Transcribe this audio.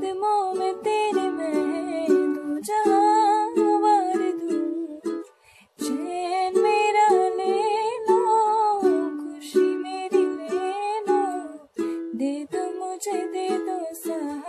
कदमों में तेरे मैं दो जहाँ दूँ चैन मेरा ले लो खुशी मेरी ले लो दे दो मुझे, दे दो सहारा